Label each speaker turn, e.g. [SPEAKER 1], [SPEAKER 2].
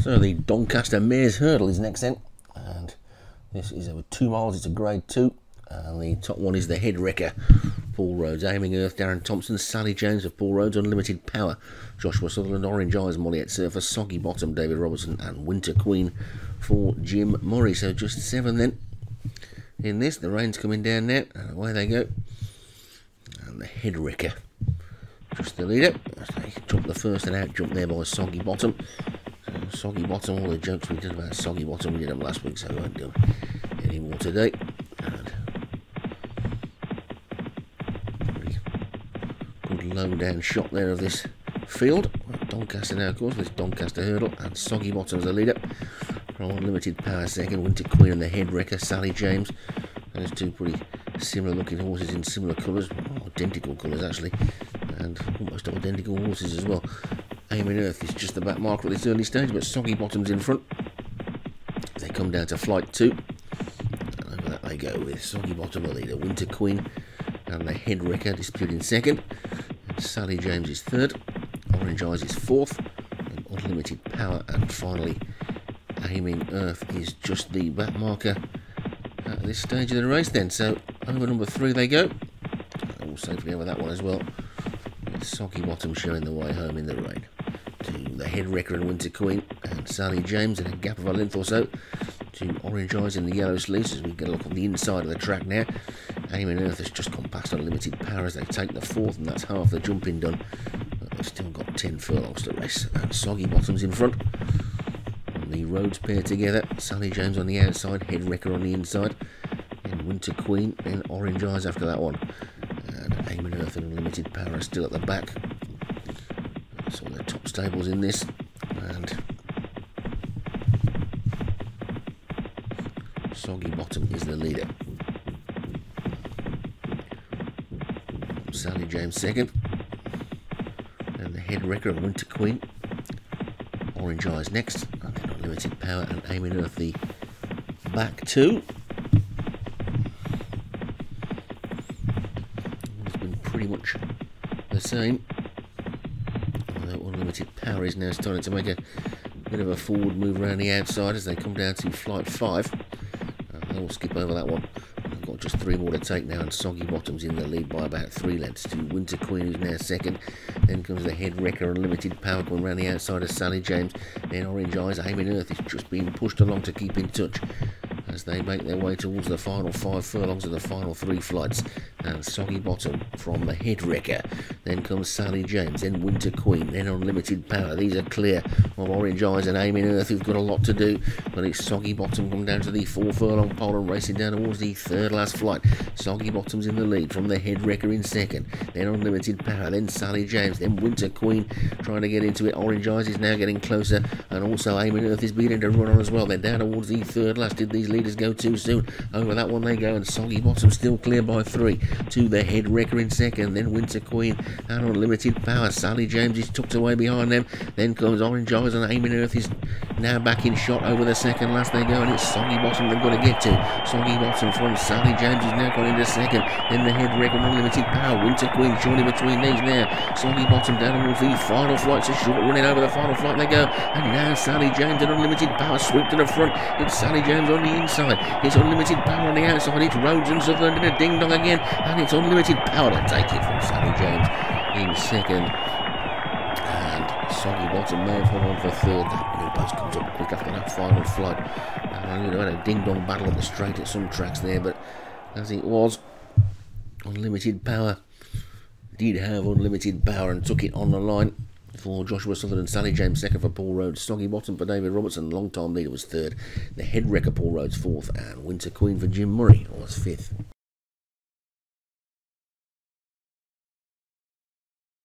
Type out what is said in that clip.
[SPEAKER 1] So the Doncaster Mares Hurdle is next then, and this is over two miles. It's a Grade Two, and the top one is the Head Wrecker. Paul Rhodes, Aiming Earth, Darren Thompson, Sally James of Paul Rhodes, Unlimited Power, Joshua Sutherland, Orange Eyes, Molliet Surfer, Soggy Bottom, David Robertson, and Winter Queen for Jim Murray. So just seven then in this. The rain's coming down now, and away they go. And the Head Wrecker, just the leader. They jumped the first and out jump there by Soggy Bottom. Soggy Bottom, all the jokes we did about Soggy Bottom, we did them last week, so I won't do any more today. And good low down shot there of this field. Doncaster now, of course, this Doncaster hurdle, and Soggy Bottom as the leader. From Unlimited Power second, Winter Queen and the Head Wrecker, Sally James. Those two pretty similar looking horses in similar colours, identical colours actually, and almost identical horses as well. Aiming Earth is just the back marker at this early stage, but Soggy Bottom's in front. They come down to flight two. And over that they go with Soggy Bottom, the leader, Winter Queen, and the Head Wrecker disputing second. And Sally James is third. Orange Eyes is fourth. And Unlimited Power, and finally Aiming Earth is just the back marker at this stage of the race then. So over number three they go. Safely over that one as well. Soggy Bottom showing the way home in the rain to the Head Wrecker and Winter Queen and Sally James in a gap of a length or so to Orange Eyes in the yellow sleeves as we get a look on the inside of the track now. Aiming Earth has just gone past unlimited power as they take the fourth and that's half the jumping done. But they've still got 10 furlongs to race and Soggy Bottom's in front. And the Rhodes pair together. Sally James on the outside, Head Wrecker on the inside. Then Winter Queen, then Orange Eyes after that one. And Aiming Earth and Unlimited Power are still at the back of the stables in this and Soggy Bottom is the leader. Sally James second. And the Head Wrecker and Winter Queen. Orange Eyes next. And then Unlimited Power and Aiming Earth the back two. It's been pretty much the same. Unlimited Power is now starting to make a bit of a forward move around the outside as they come down to flight 5. Uh, they will skip over that one. I've got just three more to take now, and Soggy Bottom's in the lead by about three lengths to Winter Queen, who's now second. Then comes the Head Wrecker, Unlimited Power going around the outside of Sally James. Then Orange Eyes, Aiming Earth is just being pushed along to keep in touch as they make their way towards the final five furlongs of the final three flights. And Soggy Bottom from the Head Wrecker. Then comes Sally James, then Winter Queen, then Unlimited Power. These are clear of Orange Eyes and Aiming Earth, who've got a lot to do. But it's Soggy Bottom come down to the four furlong pole and racing down towards the third last flight. Soggy Bottom's in the lead from the Head Wrecker in second. Then Unlimited Power, then Sally James, then Winter Queen trying to get into it. Orange Eyes is now getting closer, and also Aiming Earth is beginning to run on as well. They're down towards the third last. Did these leaders go too soon? Over that one they go, and Soggy Bottom still clear by three to the Head Wrecker in second. Then Winter Queen and Unlimited Power. Sally James is tucked away behind them. Then comes Orange Eyes, and Aiming Earth is now back in shot over the second last they go, and it's Soggy Bottom they've got to get to. Soggy Bottom from Sally James is now gone into second. Then the Head Wrecker and Unlimited Power. Winter Queen shortly between these now. Soggy Bottom down towards the final flight. A short running over the final flight they go. And now Sally James and Unlimited Power sweep to the front. It's Sally James on the inside. It's Unlimited Power on the outside. It's Rhodes and Sutherland in a ding dong again. And it's Unlimited Power to take it from Sally James in second. Soggy Bottom may have hung on for third. That new post comes up quick after that final flight. And uh, you know, had a ding dong battle at the straight at some tracks there, but as it was, Unlimited Power did have unlimited power and took it on the line for Joshua Sutherland, and Sally James second for Paul Rhodes, Soggy Bottom for David Robertson, long time leader was third, the Head Wrecker Paul Rhodes fourth, and Winter Queen for Jim Murray was fifth.